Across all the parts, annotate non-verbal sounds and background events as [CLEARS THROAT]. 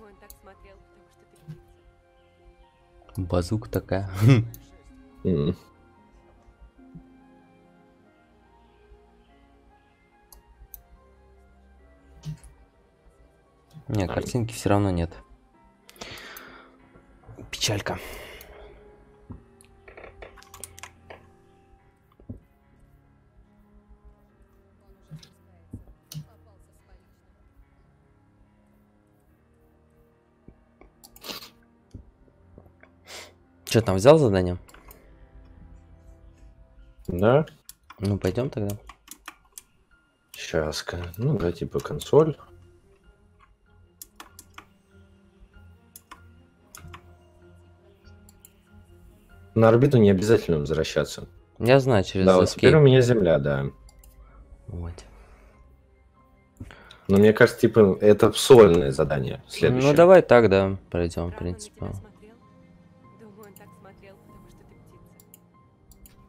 Он так смотрел, потому что ты птица. Базука такая. [LAUGHS] М. Не, картинки все равно нет. Печалька. Че там взял задание? Да, Ну пойдем тогда. сейчас. Ну да, типа консоль. На орбиту не обязательно возвращаться. Я знаю через да, вот теперь у Escape. меня Земля, да. Вот. Но мне кажется, типа, это сольное задание. Следующее. Ну давай так, да, пройдем, в принципе.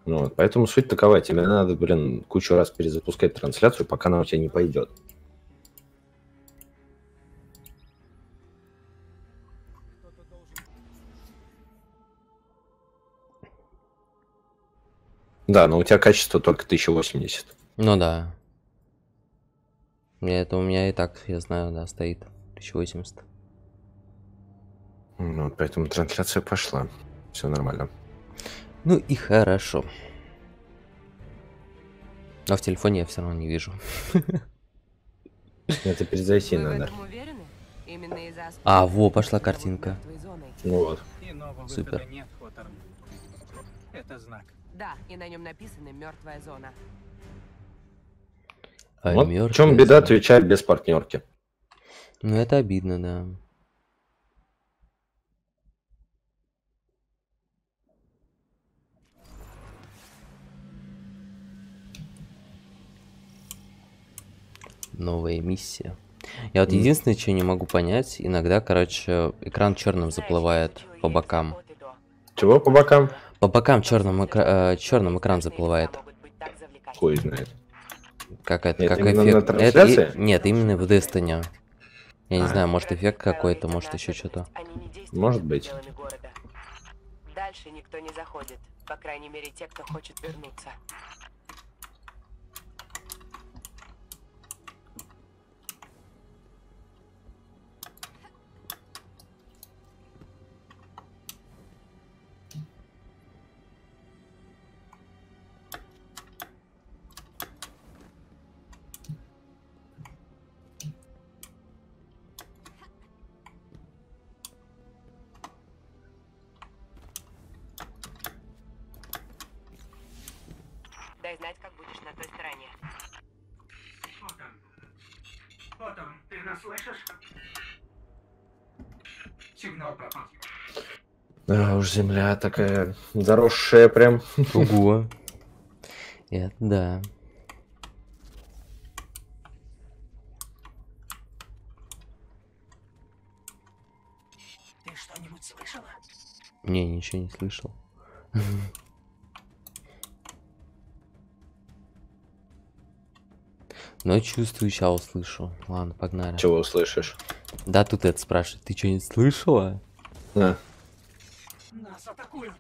Ну, вот, поэтому суть такова. Тебе надо, блин, кучу раз перезапускать трансляцию, пока она у тебя не пойдет. Да, но у тебя качество только 1080. Ну да. Мне это у меня и так, я знаю, да, стоит 1080. Ну, вот поэтому трансляция пошла. Все нормально. Ну и хорошо. Но в телефоне я все равно не вижу. Это перезайти надо. А, во, пошла картинка. Ну вот. Супер. выхода нет, Хоторн. Это знак. Да, и на нем написано мертвая зона. А вот в чем беда зона. Твича без партнерки. Ну это обидно, да. Новая миссия. Я вот единственное, что не могу понять, иногда, короче, экран черным заплывает по бокам. Чего по бокам? По бокам черным, экра... черным экран заплывает. Хуй знает. Как это, Это как эффект. Это? Нет, именно в Destiny. Я не А. знаю, может эффект какой-то, может еще что-то. Может быть. Дальше никто не заходит. По крайней мере, те, кто хочет вернуться. Дай знать, как будешь на той стороне. Хоторн. Хоторн, ты нас слышишь? Сигнал пропал. А уж земля такая заросшая прям. Ого. [LAUGHS] Это да. Ты что-нибудь слышала? Не, ничего не слышал. [LAUGHS] Но чувствую, сейчас услышу. Ладно, погнали. Чего услышишь? Да, тут это спрашивает. Ты что-нибудь слышала? А, Нас атакуют.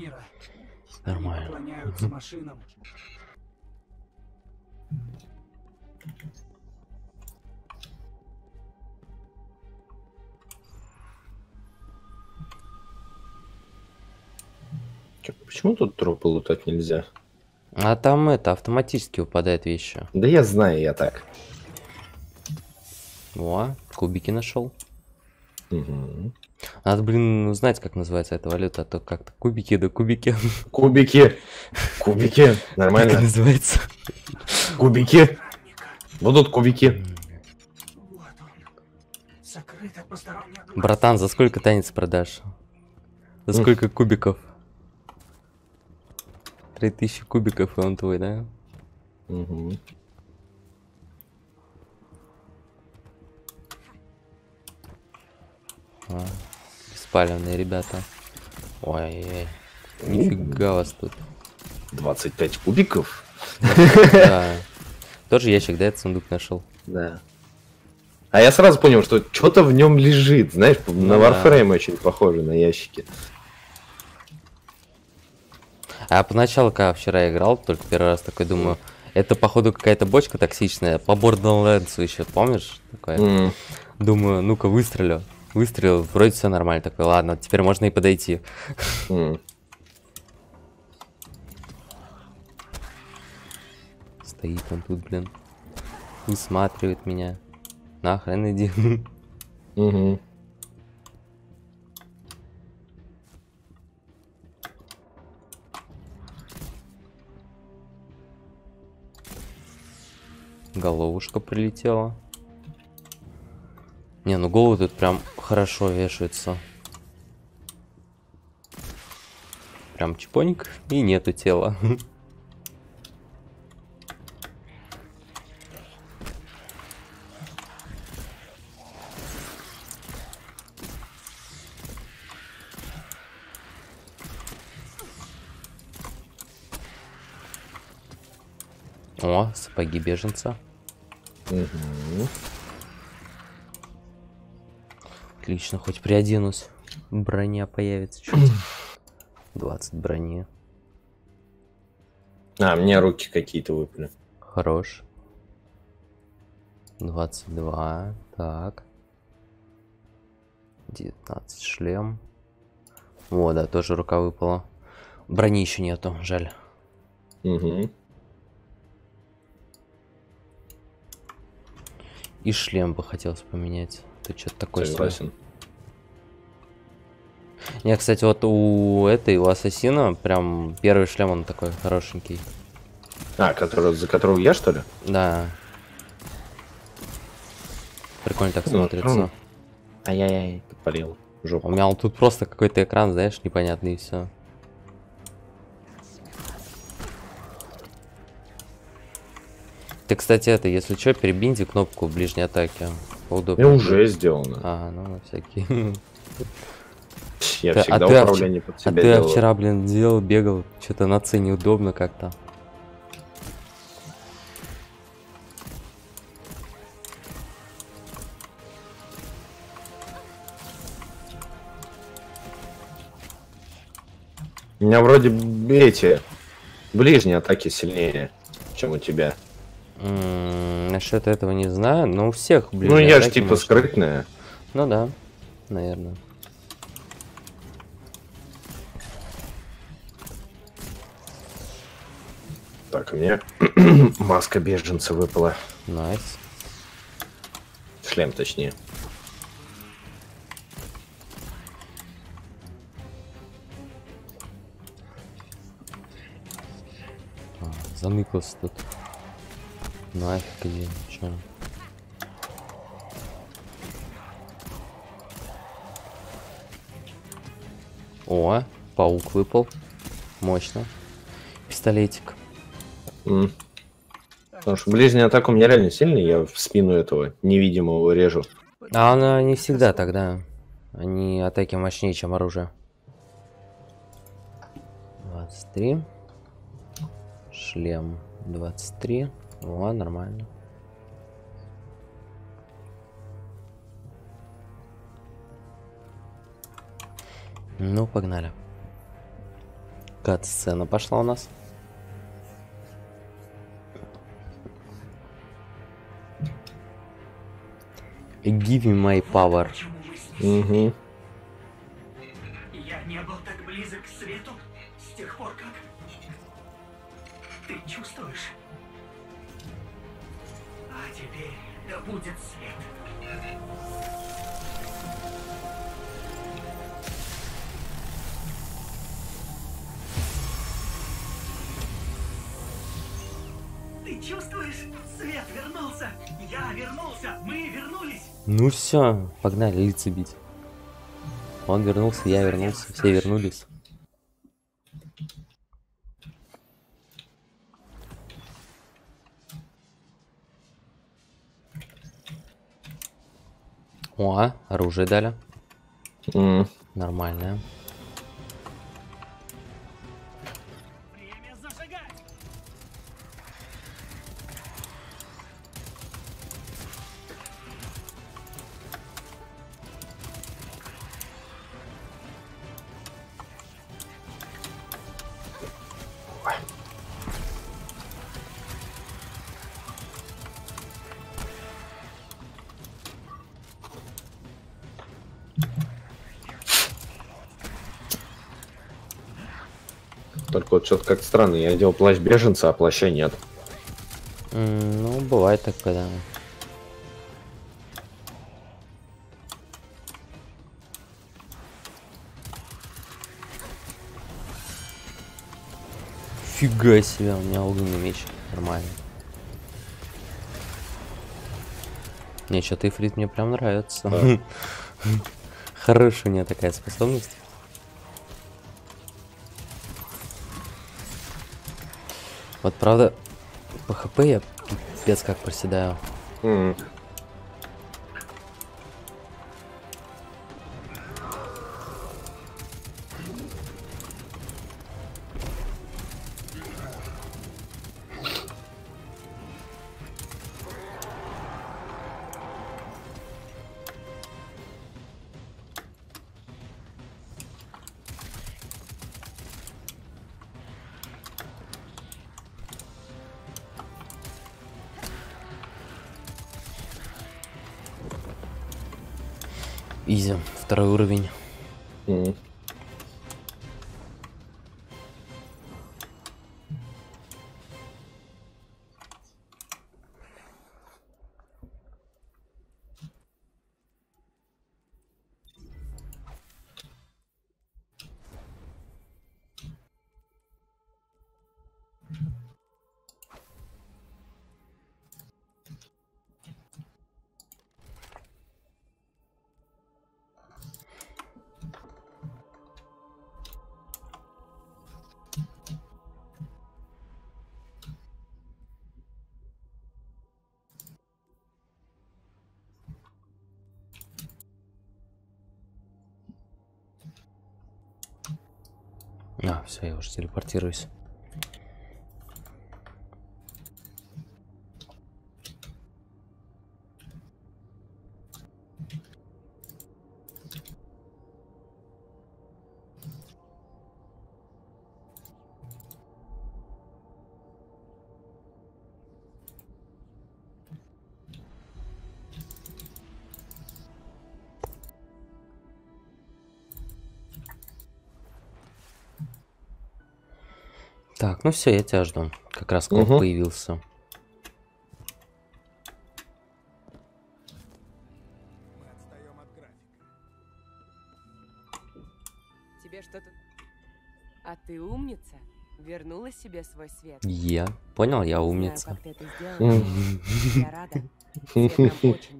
Мира. Они Нормально. поклоняются машинам. чё, почему тут трупы лутать нельзя? А там это автоматически выпадает вещи. Да я знаю, я так. О, кубики нашел. Мгм. Надо, блин, узнать, как называется эта валюта, а то как-то кубики да кубики. Кубики. Кубики. Как Нормально. называется? Кубики. Будут кубики. Братан, за сколько танец продашь? За сколько кубиков? Три тысячи кубиков, и он твой, да? А, беспалевные ребята. Ой-ой-ой. Нифига вас тут. 25 кубиков? Да. Тоже ящик, да, этот сундук нашел? Да. А я сразу понял, что что-то в нем лежит, знаешь, на Ну да. Warframe очень похоже на ящики. А поначалу, когда вчера играл, только первый раз такой думаю, это походу какая-то бочка токсичная, по Borderlands еще, помнишь? Такое? М, Думаю, ну-ка выстрелю. Выстрелил, вроде все нормально. Такой, ладно, теперь можно и подойти. м. Стоит он тут, блин. Высматривает меня. Нахрен иди. Мгм. Головушка прилетела. Не, ну головы тут прям хорошо вешаются. Прям чпоник и нету тела. О, сапоги беженца. Мгм. Отлично, хоть приоденусь. Броня появится чуть. 20 [CLEARS THROAT] брони. А, мне руки какие-то выпали. Хорош. 22. Так. 19 шлем. О, да, тоже рука выпала. Брони еще нету, жаль. Мгм. И шлем бы хотелось поменять. Ты что-то себе. Согласен. Не, кстати, вот у этой, у ассасина, прям первый шлем он такой хорошенький. А, который, за которого я, что ли? Да. Прикольно так Ну, смотрится. ну. Ай-яй-яй, подпалил. У Жопу. меня вот тут просто какой-то экран, знаешь, непонятный и все. Ты, кстати, это, если что, перебиньте кнопку ближней атаки. Поудобнее. Я уже сделано. А, ну, на всякий. [LAUGHS] Я Ты- а всегда ты, а управление под А себя ты делаю. вчера, блин, делал, бегал, что-то на C неудобно как-то. У меня вроде эти ближние атаки сильнее, чем у тебя. М, Насчет этого не знаю, но у всех ну, ближние я же типа может. скрытная. Ну да, наверное. Так, у меня [CLEARS THROAT] маска беженца выпала. Nice. Шлем, точнее. А, заныкался тут. Нафиг иди, чё? О, паук выпал. Мощно. Пистолетик. Потому что ближняя атака у меня реально сильная, я в спину этого невидимого режу. А она не всегда тогда. Они атаки мощнее, чем оружие. 23. Шлем 23. О, нормально. Ну, погнали. Кат-сцена пошла у нас. Give me my power. Почему мы с ней? Угу. Я не был так близок к свету с тех пор, как... Ты чувствуешь? А теперь да будет свет. Чувствуешь? Свет вернулся! Я вернулся! Мы вернулись! Ну все, погнали лица бить. Он вернулся, я вернулся, все вернулись. О, оружие дали. М, Нормальное. Что-то как странно. Я делал плащ беженца, а плаща нет. Ну, бывает так, когда... Фига себе, у меня огненный меч. Нормально. Не, что-то Ифрит мне прям нравится. Да. [LAUGHS] Хорошая у меня такая способность. Вот правда, по хп я пипец как проседаю. М, Изи, второй уровень. Все, я уже телепортируюсь. Так, ну все, я тебя жду. Как раз коп Мгм. появился. Тебе что-то... А ты умница? Вернула себе свой свет. Я. Понял, я Знаю, умница. как ты это сделала. М. Я рада. Свет нам [LAUGHS] очень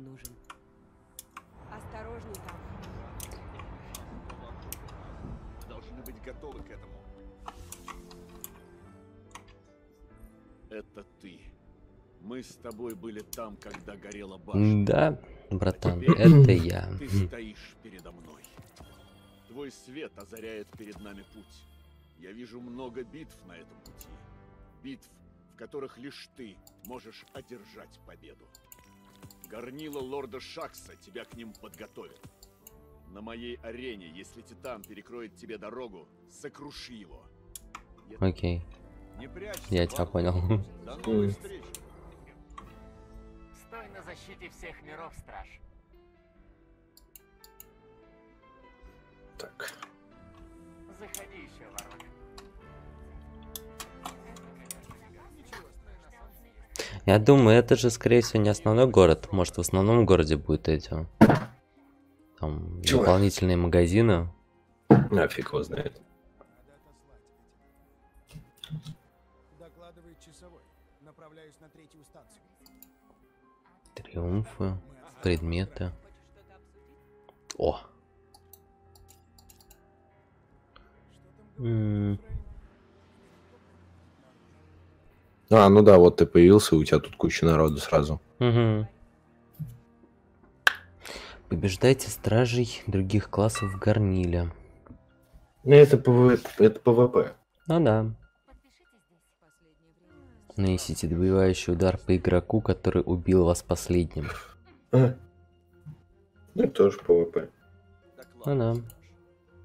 там, когда горела башня. Да, братан, Теперь это я. Ты стоишь передо мной. Твой свет озаряет перед нами путь. Я вижу много битв на этом пути. Битв, в которых лишь ты можешь одержать победу. Горнило лорда Шакса тебя к ним подготовит. На моей арене, если Титан перекроет тебе дорогу, сокруши его. Окей. Не прячься, Я тебя понял. До новой М. Стой на защите всех миров, страж. Так. Заходи еще, ворот. Я думаю, это же, скорее всего, не основной город. Может, в основном городе будет эти... Там Чего? дополнительные магазины. А, фиг его знает. Триумфы, предметы. О. М, А, ну да, вот ты появился, и у тебя тут куча народу сразу. мгм. Побеждайте стражей других классов в горниле. Ну, это, ПВ... это ПВП. Ну да. Нанесите добивающий удар по игроку, который убил вас последним. А. Ну, тоже ПВП. Ну да.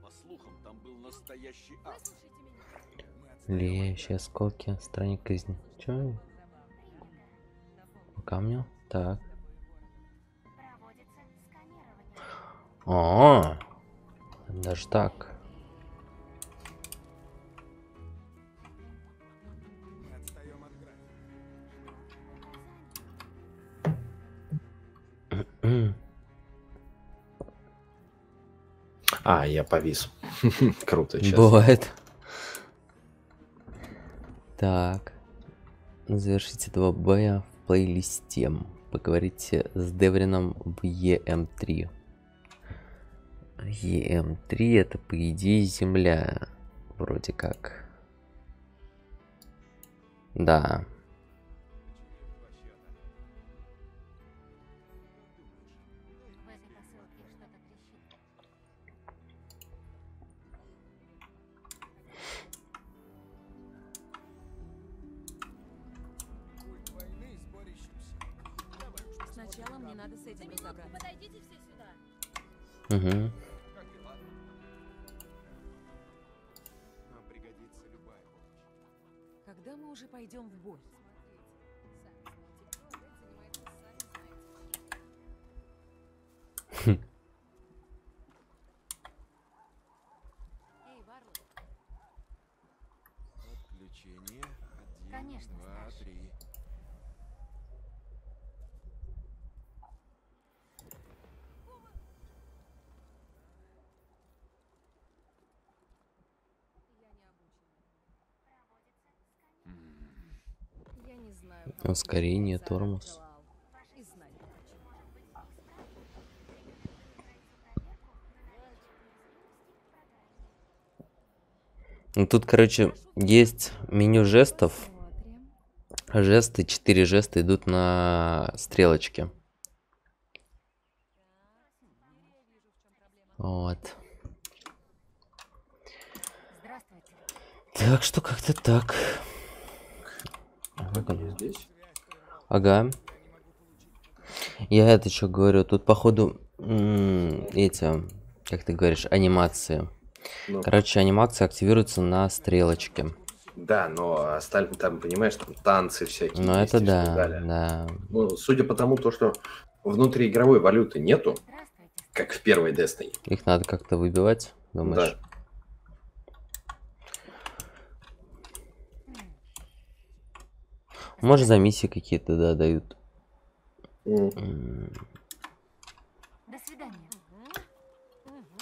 По слухам, там был настоящий ад. Влияющие осколки, странник казни. Чё? По камню? Так. А, даже так. А, я повис. [LAUGHS] Круто, сейчас. Бывает. Так. Завершите два боя в плейлисте. Поговорите с Деврином в EM3. EM3 это по идее Земля. Вроде как. Да. Угу. Когда мы уже пойдем в бой? Ускорение, тормоз. Ну тут, короче, есть меню жестов. Жесты, четыре жеста идут на стрелочке. Вот. Так что как-то так. Они здесь? Ага. Я это что говорю, тут походу эти, как ты говоришь, анимации. Ну, Короче, анимация активируется на стрелочке. да, но остальные там, понимаешь, там танцы всякие. Ну это да, далее. да. Ну, судя по тому, то, что внутри игровой валюты нету, как в первой Destiny. Их надо как-то выбивать, думаешь? Да. Может за миссии какие-то, да, дают. М. М, До свидания.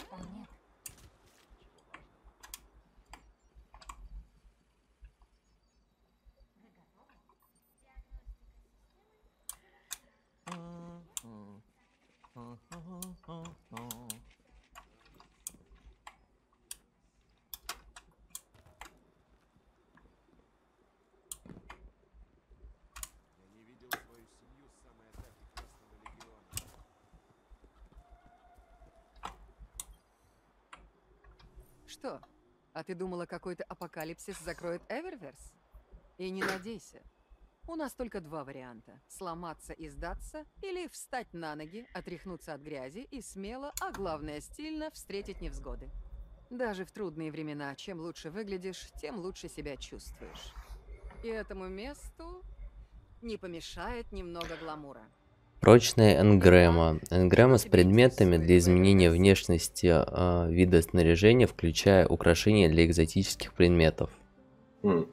О, нет. Что? А ты думала, какой-то апокалипсис закроет Эверверс? И не надейся. У нас только два варианта. Сломаться и сдаться, или встать на ноги, отряхнуться от грязи и смело, а главное стильно, встретить невзгоды. Даже в трудные времена, чем лучше выглядишь, тем лучше себя чувствуешь. И этому месту не помешает немного гламура. Прочная энгрема. Энгрема с предметами для изменения внешности э, вида снаряжения, включая украшения для экзотических предметов. М.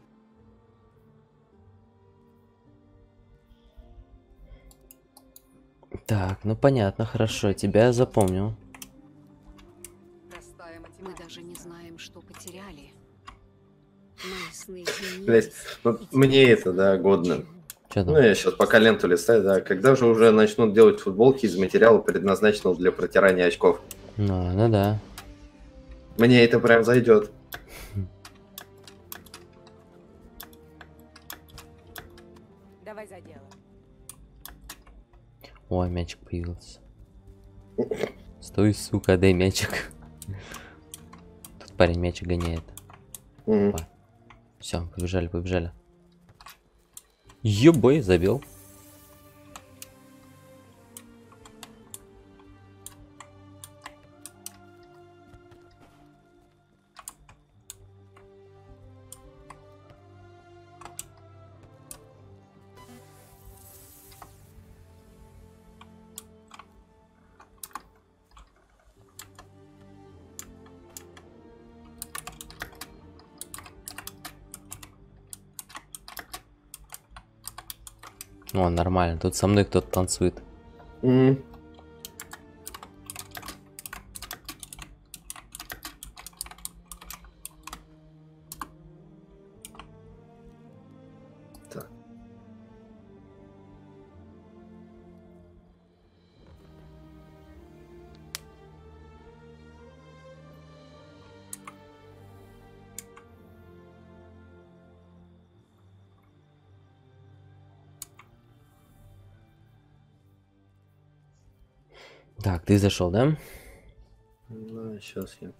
Так, ну понятно, хорошо, тебя я запомнил. Мы даже не знаем, что потеряли. Изменились. ну, мне это, да, годно. Что Ну, там? я сейчас пока ленту листаю, да. Когда же уже начнут делать футболки из материала, предназначенного для протирания очков? Ну, ну да. Мне это прям зайдет. Давай за дело. Ой, мячик появился. Стой, сука, дай мячик. Тут парень мячик гоняет. Мгм. Все, побежали, побежали. Ебой, забил. О, нормально. Тут со мной кто-то танцует. Мгм. Зашел, да? Да, сейчас я.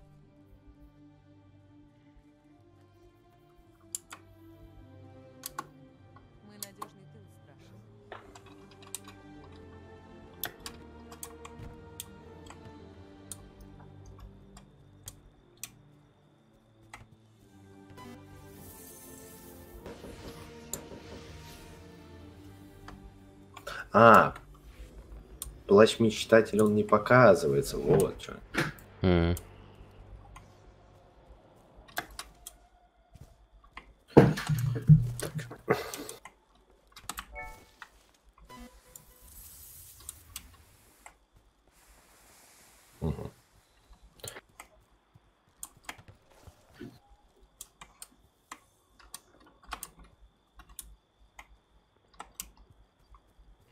А, плащ мечтателя он не показывается, вот что. М.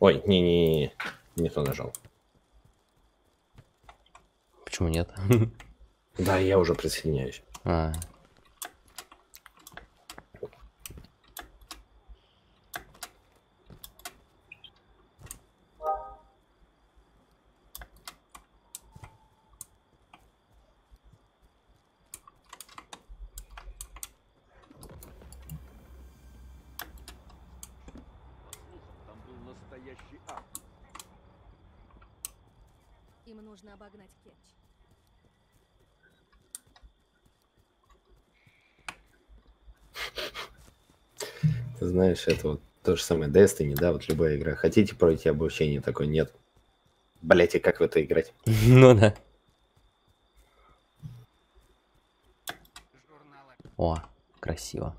Ой, не-не-не, не то нажал. Почему нет? [LAUGHS] Да, я уже присоединяюсь. А, Там был настоящий ад. Им нужно обогнать Кетч. Ты знаешь, это вот то же самое Destiny, да, вот любая игра. Хотите пройти обучение? Такой, нет. Блять, и как в это играть? [LAUGHS] ну да. О, красиво.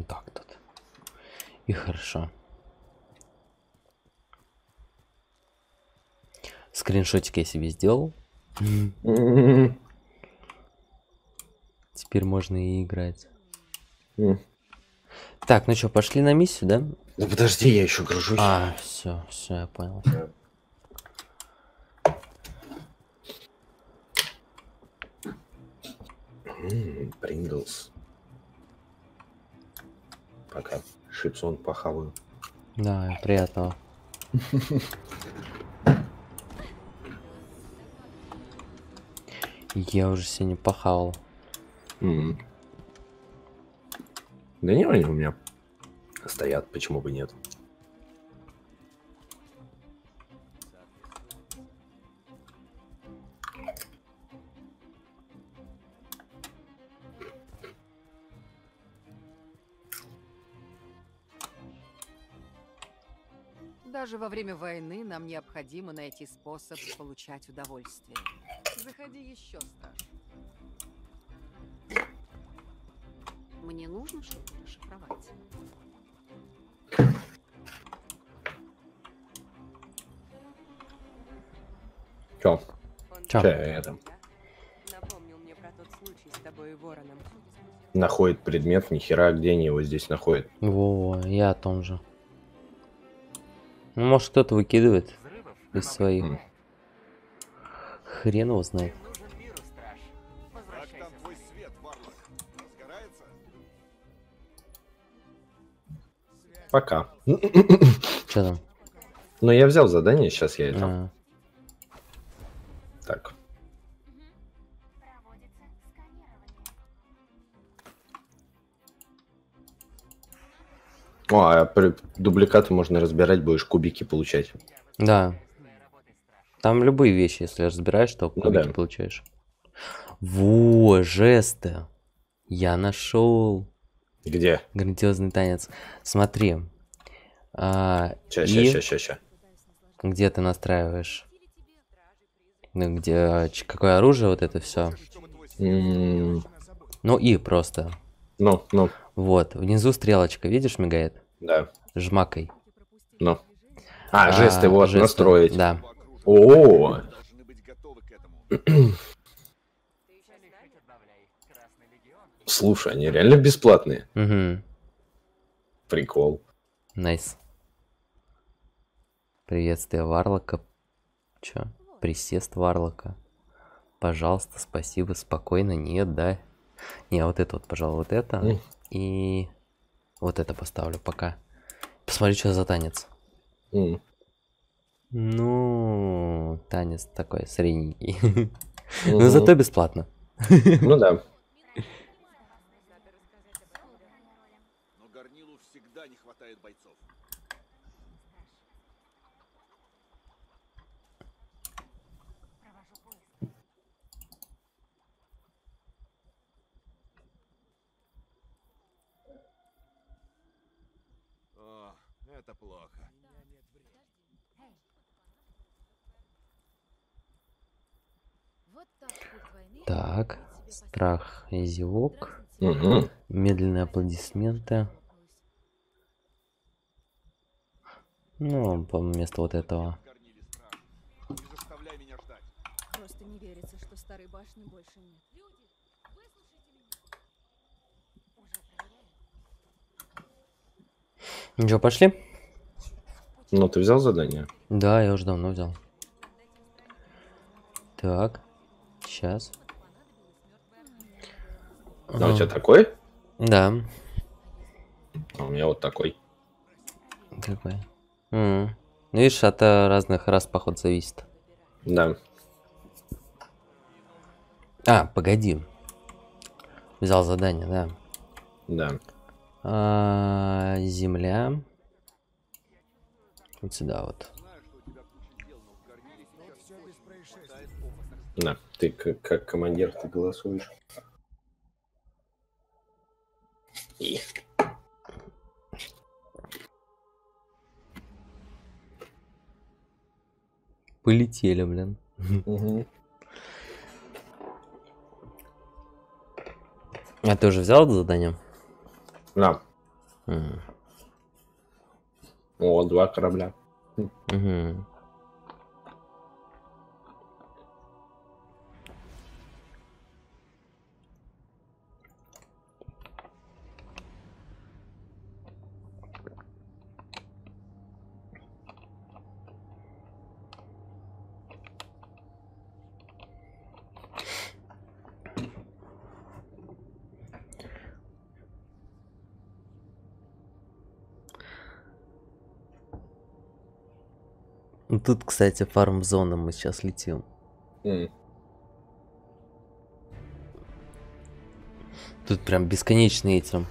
Вот так тут. И хорошо. Скриншотик я себе сделал. Теперь можно и играть. Так, ну что, пошли на миссию, да? Да подожди, я еще гружусь. А, все, все, я понял. Принглс. Пока шипсон похаваю. Да, приятного. Я уже сегодня похавал. М. Да не, они у меня стоят, почему бы нет. Даже во время войны нам необходимо найти способ получать удовольствие. Заходи еще, страж. Мне нужно что-то расшифровать. Чё? Чё? Чё это? Напомнил мне про тот случай с тобой и вороном. Находит предмет, нихера, где они его здесь находят. Во, я о том же. Ну, может, кто-то выкидывает из своих. М. Хрен его знает. Пока. Что там? Ну, я взял задание, сейчас я это... А, Так. О, а при- дубликаты можно разбирать, будешь кубики получать. да. Там любые вещи, если разбираешь, то Ну кубики да. получаешь. Во, жесты. Я нашел Где? грандиозный танец. Смотри. А, Ща, и ща, ща, где ты настраиваешь? Ну, где какое оружие, вот это все. М, Ну и просто. Ну, ну, Вот, внизу стрелочка, видишь, мигает? да, Жмакай. ну. А, жесты, вот, жесты, настроить. Да. О. Красный легион. слушай, они реально бесплатные. Угу. Прикол. Nice. Приветствие Варлока. Чё? Присест Варлока. Пожалуйста, спасибо, спокойно. Нет, да? Не, вот это вот, пожалуй, вот это. М. И вот это поставлю пока. Посмотри, что за танец. М, Ну, танец такой средненький. [LAUGHS] Но мгм. зато бесплатно. [LAUGHS] Ну да. Но Горнилу всегда не хватает бойцов. О, это плохо. Вот так страх и зевок. Мгм. Медленные аплодисменты. Ну, по вместо вот этого. Горниле страх. Не заставляй меня ждать. Просто не верится, что старой башни больше нет. Люди, выслушайте меня. Что, пошли? Ну, ты взял задание? Да, я уже давно взял. Так, сейчас. А у тебя такой? Да, А у меня вот такой. какой. М. Ну, видишь, от э, разных раз поход зависит. Да. А, погоди. Взял задание, да. Да. А, земля. Вот сюда вот. Да. Ты как, как командир, ты голосуешь. И. Полетели, блин. Мгм. А ты уже взял это задание? На. М. О, два корабля. Мгм. Тут, кстати, фарм-зона мы сейчас летим. М. Тут прям бесконечные эти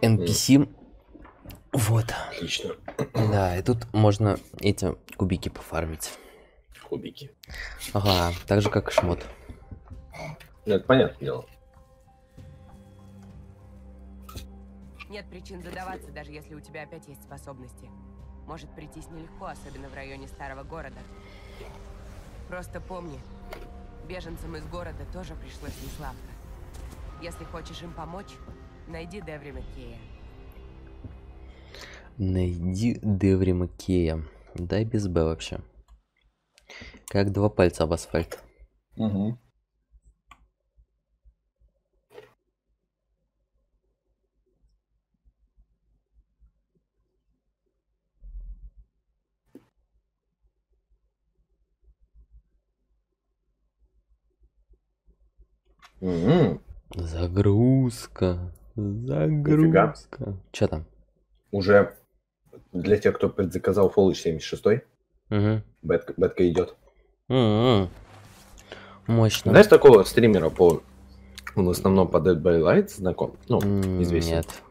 NPC. Вот. Отлично. Да, и тут можно эти кубики пофармить. Кубики. Ага, так же как и шмот. Ну, это понятное дело. Нет причин задаваться, даже если у тебя опять есть способности. Может прийтись нелегко, особенно в районе старого города. Просто помни, беженцам из города тоже пришлось несладко. Если хочешь им помочь, найди Деври Маккея. Найди Деври Маккея. Дай без Б вообще. Как два пальца об асфальт. Угу. М, Загрузка. Загрузка. Че там? Уже для тех, кто предзаказал Fallout 76, Угу. бетка, бетка идет. М-м. Мощно. Знаешь такого стримера по... Он в основном по Dead by Light знаком? Ну, известен. Нет.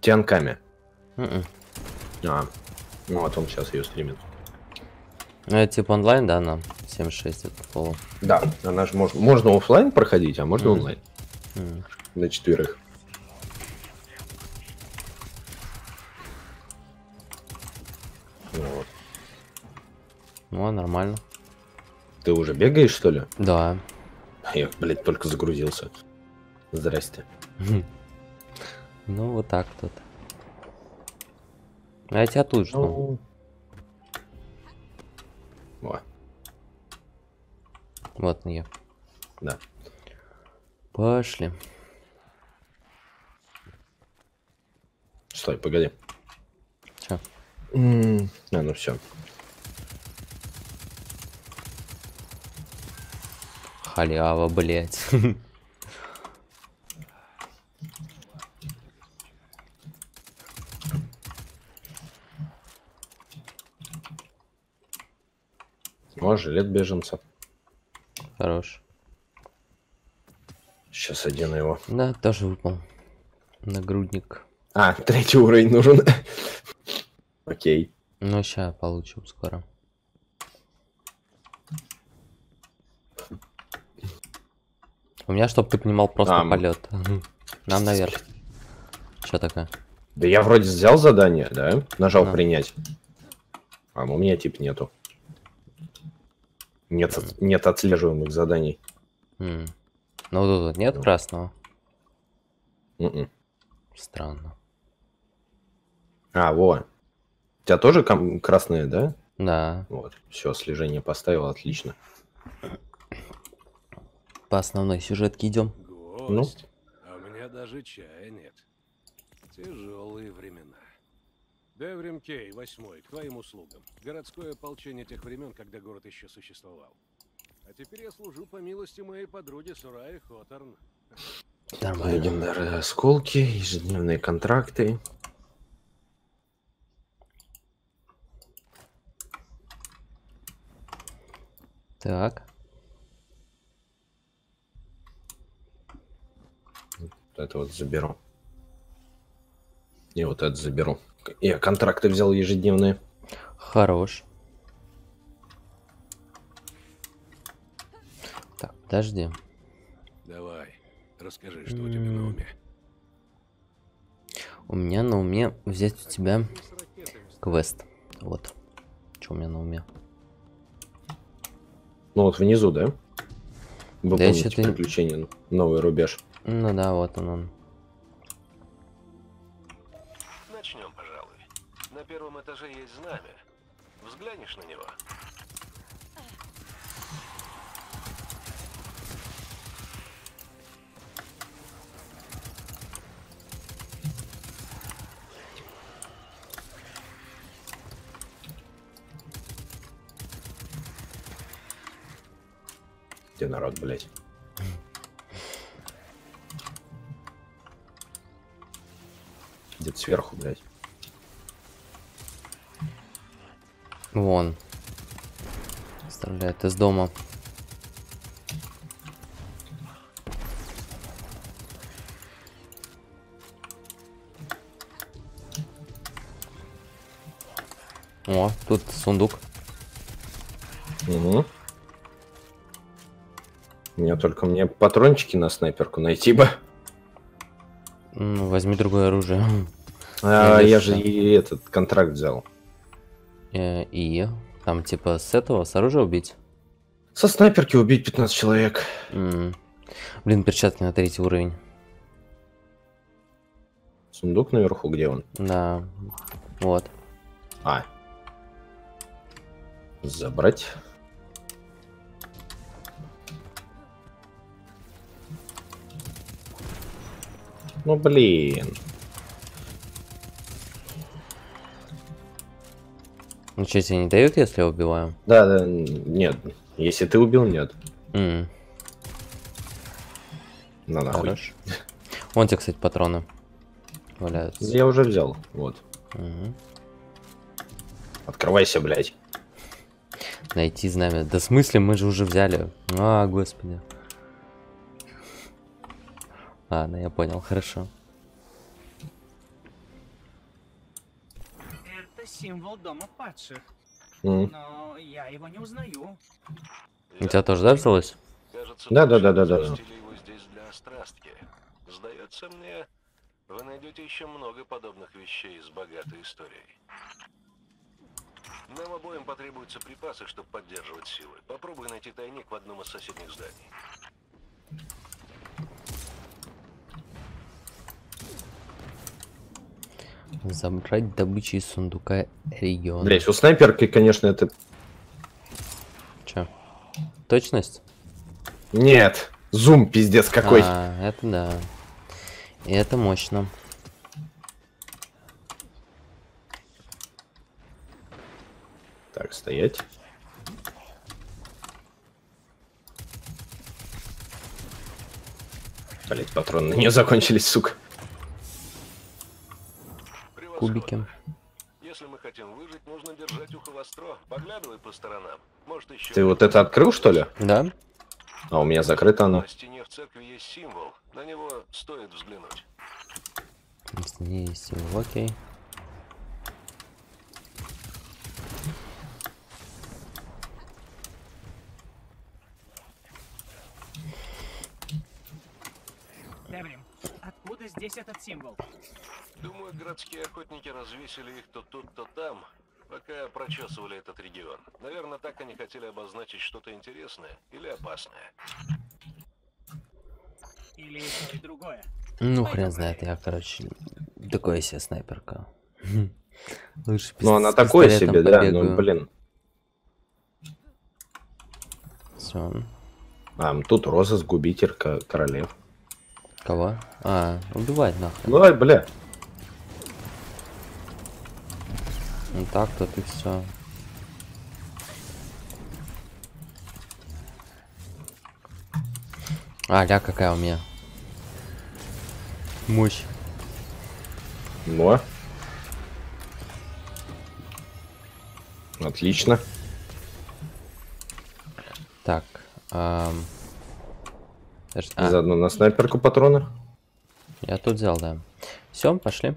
Тианками. М-м. А, ну вот он сейчас ее стримит. Ну, это типа онлайн, да, на 7.6 это полу. Да, она же можно, можно оффлайн проходить, а можно Мгм. онлайн. М. На четверых. Вот. Ну, нормально. Ты уже бегаешь, что ли? Да. Я, блядь, только загрузился. Здрасте. Ну, вот так тут. А я тебя тут жду. Вот я. да. Пошли. Стой, погоди. Чё? М, А, ну все. Халява, блять. О, жилет беженца. Хорош. Сейчас одену его. Да, тоже выпал. Нагрудник. А, третий уровень нужен. [LAUGHS] Окей. Ну, сейчас получим скоро. У меня, чтобы ты понимал, просто А, м. полет. [LAUGHS] Нам наверх. Что такое? Да я вроде взял задание, да? Нажал Да. принять. А у меня тип нету. Нет, нет отслеживаемых заданий. М. Ну, тут вот нет Ну. красного. Мгм. Странно. А, во. У тебя тоже красные, да? Да, Вот. Все, слежение поставил, отлично. по основной сюжетке идем. Ну. Гость. А у меня даже чая нет. Тяжелые времена. Деврим Кей, восьмой, к твоим услугам. Городское ополчение тех времен, когда город еще существовал. А теперь я служу по милости моей подруги Сураи Хоторн. Нормально. Легендарные осколки, ежедневные контракты. Так. Вот это вот заберу. И вот это заберу. Я контракты взял ежедневные. Хорош. Так, подожди. Давай, расскажи, что у тебя на уме. У меня на уме взять у тебя квест. Вот. Что у меня на уме? Ну вот внизу, да? Выполнить ещё ты- приключение. Новый рубеж. Ну да, вот он он. Первом этаже есть знамя. Взглянешь на него? Где народ, блядь? Где-то сверху, блядь. Вон. Стреляет из дома. О, тут сундук. Угу. Мне только мне патрончики на снайперку найти бы. М, Возьми другое оружие. А, Я я же и этот контракт взял. Э, и там типа с этого, с оружия убить? Со снайперки убить 15 человек. Блин, перчатки на третий уровень. Сундук наверху, где он? Да, вот. А. Забрать. Ну блин. Ну что, тебе не дают, если я убиваю? Да, да, нет. Если ты убил, нет. М, На нахуй. хорош. Вон тебе, кстати, патроны валяются. Я уже взял. Вот. Мгм. Открывайся, блядь. Найти знамя. Да в смысле, мы же уже взяли. А, господи. Ладно, я понял, хорошо. Символ дома падших. М. Но я его не узнаю. У тебя тоже, да, взялось? Кажется, Да, да, да, да, да. разместили его здесь для острастки. Сдается мне, вы найдете еще много подобных вещей с богатой историей. Нам обоим потребуются припасы, чтобы поддерживать силы. Попробуй найти тайник в одном из соседних зданий. Забрать добычу из сундука региона. Блядь, у снайперки, конечно, это... Чё? Точность? Нет. Зум пиздец какой. А, это да. И это мощно. Так, стоять. Блять, патроны нее закончились, сука. Кубики. Если мы хотим выжить, нужно держать ухо востро. Поглядывай по сторонам. Может еще... Ты вот это открыл, что ли? Да? А у меня закрыто оно. На стене в церкви есть символ. На него стоит взглянуть. Есть, окей. Деврим, откуда здесь этот символ? Думаю, городские охотники развесили их то тут, то там, пока прочесывали этот регион. Наверное, так они хотели обозначить что-то интересное или опасное. Или другое? Ну, хрен знает, я, короче, такое себе снайперка. [LAUGHS] Лучше Ну, она такой себе, да, ну, блин. Всё. А, тут розыск, губитель, ко- королев. Кого? А, убивать нахрен. Ну, ай, бля. Ну так, то ты все. А, ля какая у меня. Мощь. Ну. Отлично. Так. ам, подожди, а, Заодно на снайперку патроны. я тут взял, да. Все, пошли.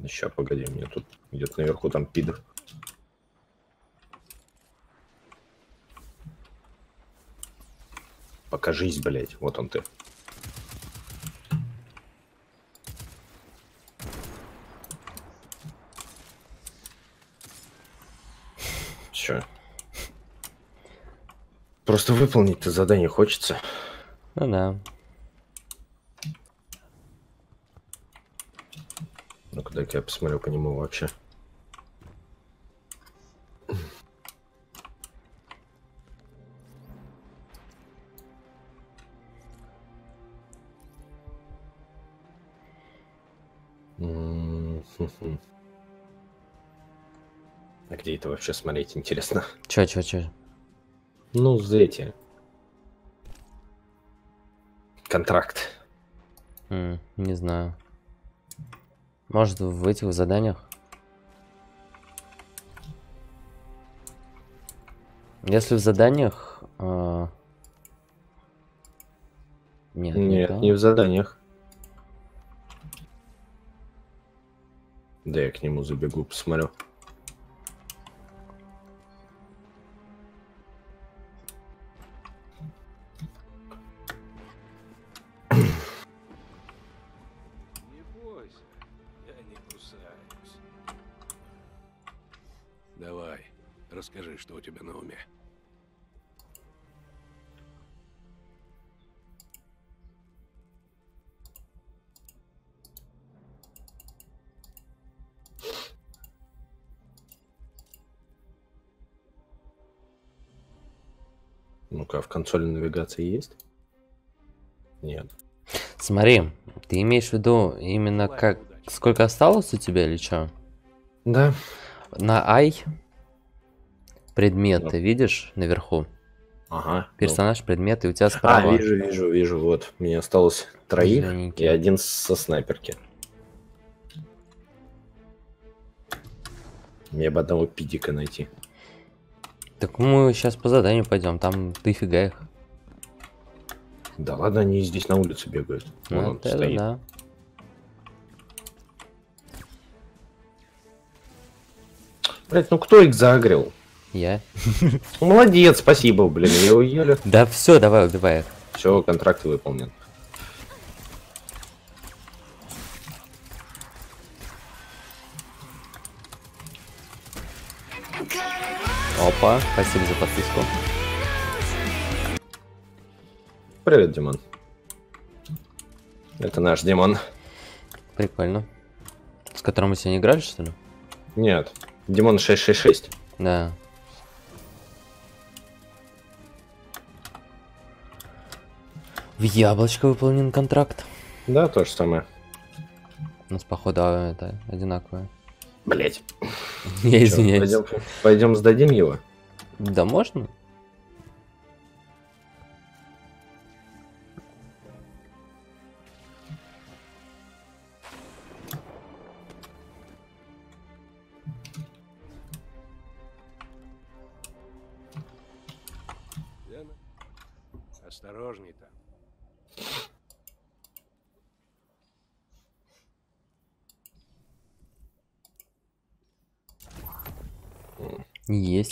Еще, погоди, мне тут где-то наверху там пидор. Покажись, блядь. Вот он ты. Че? Просто выполнить-то задание хочется. Ну да. Ну-ка, дай-ка я посмотрю по нему вообще. А где это вообще смотреть, интересно? Чё, чё, чё? Ну, эти. Контракт. М, не знаю. Может, в этих заданиях? Если в заданиях... а, Нет, не Нет, не в заданиях. Да я к нему забегу, посмотрю. Расскажи, что у тебя на уме. Ну-ка, в консоли навигации есть? Нет. Смотри, Ты имеешь в виду именно как... Сколько осталось у тебя или что? Да. На Ай предметы, видишь, наверху? Ага. ну. Персонаж, предметы, у тебя А, справа. вижу, вижу, вижу. Вот, мне осталось троих Зелененький. и один со снайперки. Мне бы одного пидика найти. Так мы сейчас по заданию пойдем, там дофига их. Да ладно, они здесь на улице бегают. Вон Ну, он это стоит. да. Блять, ну кто их загрел? Я. [LAUGHS] Молодец, спасибо, блин, я уели. Да все, давай, убивай. Все, контракт выполнен. Опа, спасибо за подписку. Привет, Димон. Это наш Димон. Прикольно. С которым мы сегодня играли, что ли? Нет, Димон 666. Да. В яблочко выполнен контракт. Да, то же самое. У нас, походу, а, это одинаковое. Блять. [LAUGHS] Я извиняюсь. Пойдем, пойдем сдадим его. Да можно?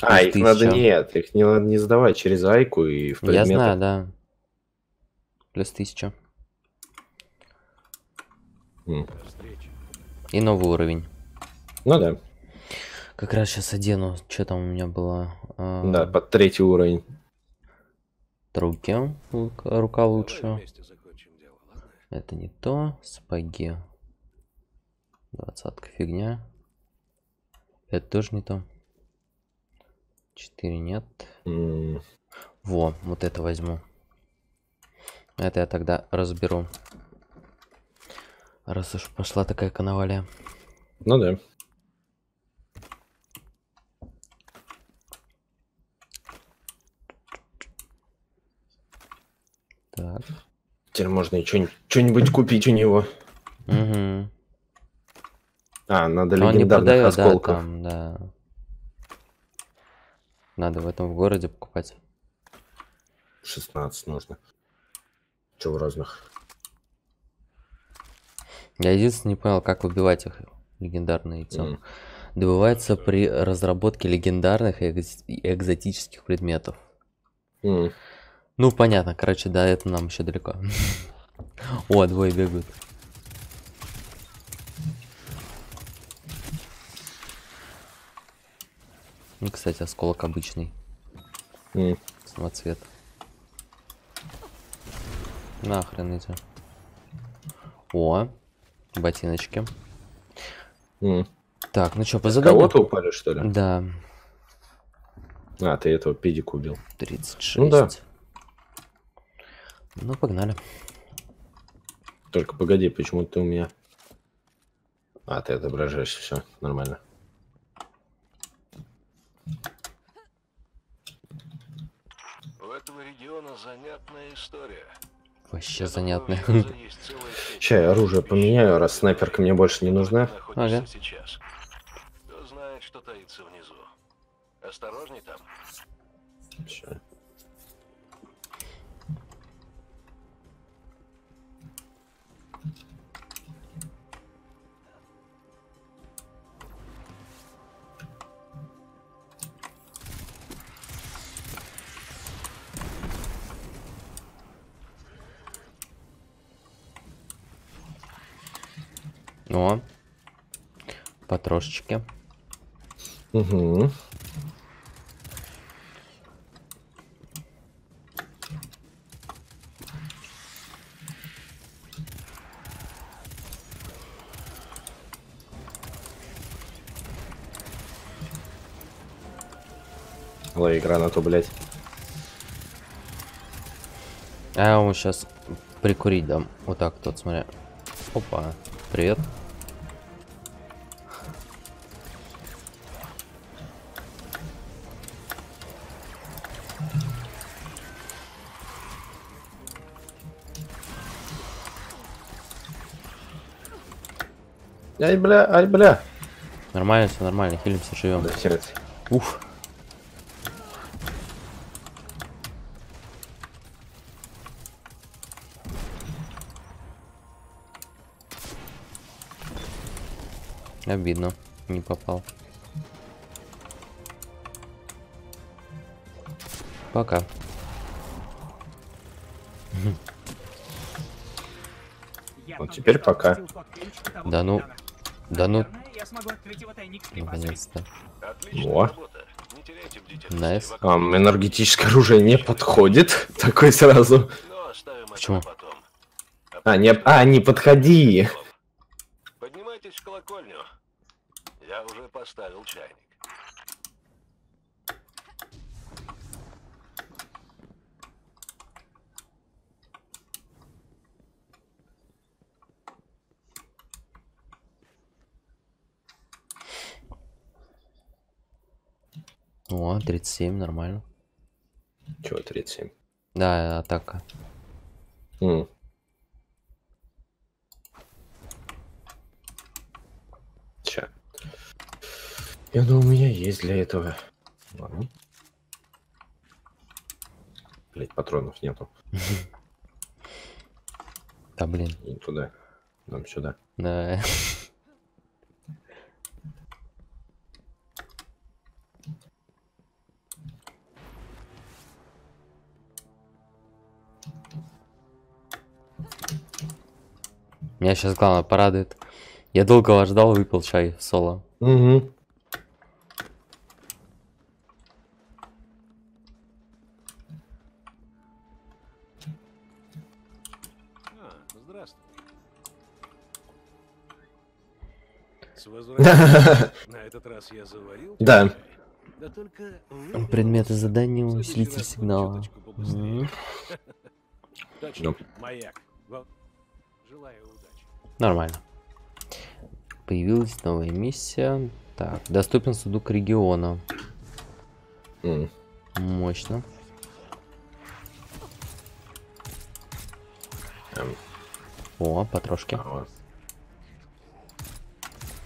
А, их надо 1000. нет, их не надо не сдавать через Айку и в Я предметах. знаю, да. Плюс 1000. М. И новый уровень. Ну да, Как раз сейчас одену. Что там у меня было? А, да, под третий уровень. Руки. Рука, лучше. Это не то. Сапоги. Двадцатка фигня. Это тоже не то. Четыре нет. М, Во, вот это возьму. Это я тогда разберу. Раз уж пошла такая коновалия. Ну да. Так. Теперь можно и что-нибудь купить у него. Угу. А, надо Он не легендарных да, осколков. там, да. Надо в этом в городе покупать. 16 нужно. Че в разных? Я единственное не понял, как выбивать их легендарные яйцо. М. Добывается при разработке легендарных и экз- и экзотических предметов. М, Ну, понятно, короче, до этого нам еще далеко. [LAUGHS] О, двое бегают. Ну, кстати, осколок обычный. м. Самоцвет. Нахрен эти. О, ботиночки. М. Так, ну что, по заданию? Кого-то упали, что ли? Да, А, ты этого педик убил. 36. Ну да. Ну, погнали. Только погоди, почему ты у меня... А, ты отображаешься, все, нормально. У этого региона занятная история. Вообще Я занятно. думаю, в Яза есть [LAUGHS] целая сеть Ща я оружие поменяю, раз снайперка мне больше не нужна. Ага. сейчас. Кто знает, что таится внизу. Осторожней там. Ща. О, потрошечки. Угу. Лови гранату, блядь. А я ему сейчас прикурить дам. Вот так вот, смотря. Опа, привет. Ай, бля, ай, бля. Нормально, все нормально, хилимся, живем. Да, сердце. Уф. Обидно, не попал. Пока. Вот [LAUGHS] только теперь пока. Да ну. Да ну, Наверное, я смогу открыть его тайник с припасами. наконец-то. Во. Nice. Вам энергетическое оружие не подходит. [LAUGHS] Такой сразу. Оставим это Почему? А, не, а, не подходи. Поднимайтесь в колокольню. Я уже поставил чайник. О, 37, нормально. Чего, 37? Да, атака. М. Ща. Я думаю, у меня есть для этого. Ладно. Блять, патронов нету. [LAUGHS] Да блин, И туда. Нам сюда. да. [LAUGHS] Меня сейчас главное порадует. Я долго вас ждал, выпил чай в соло. Угу. А. На этот раз я заварил. Да. Да только Предметы задания, усилитель сигнала. Точно, Ну. маяк. Желаю удачи. Нормально. Появилась новая миссия. Так, доступен сундук региона. М. Мощно. Эм, О, потрошки. вот.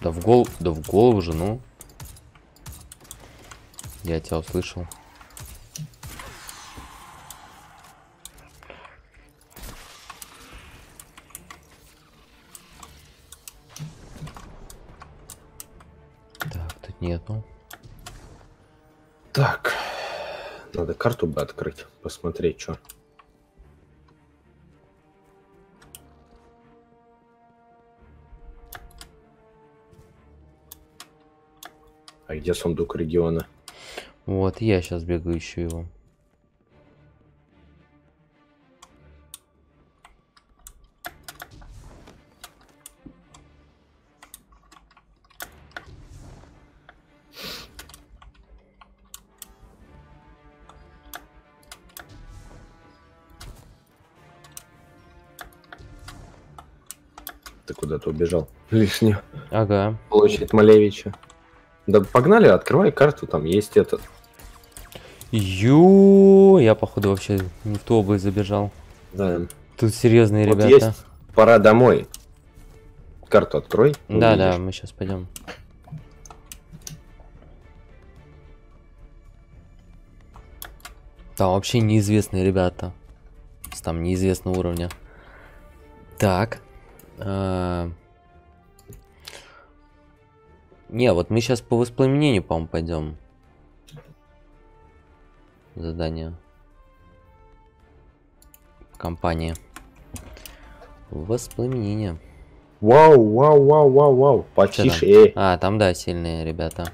Да в гол, да в голову же, ну. Я тебя услышал. Так, тут нету. Так. Надо карту бы открыть, посмотреть, что. А где сундук региона? Вот, я сейчас бегаю ищу его. Убежал. Лишнее. Ага. Площадь Малевича. Да погнали, открывай карту, там есть этот. Ю, я походу вообще не в ту область забежал. Да. Тут серьезные Вот ребята. есть. Пора домой. Карту открой. Да, да, увидишь. мы сейчас пойдем. Там вообще неизвестные ребята. Там неизвестного уровня. Так. а, Не, вот мы сейчас по воспламенению, по-моему, пойдем. Задание. Компания. Воспламенение. Вау, вау, вау, вау, вау. Потише. А, там, да, сильные ребята.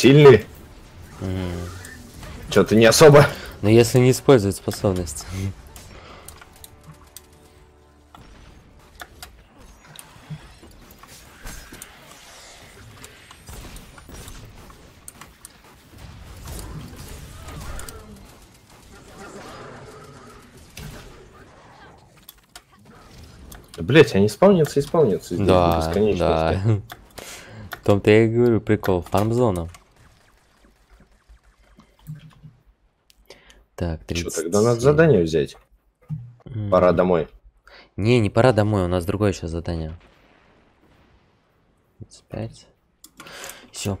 Сильный? Mm. Что-то не особо. Но если не использовать способность. Блять, они спавнятся и спавнятся. Да. Да. [LAUGHS] В том-то я и говорю, прикол, фармзона. 30. Что, тогда надо задание взять. Пора домой. Не, не пора домой, у нас другое сейчас задание. 35. Все,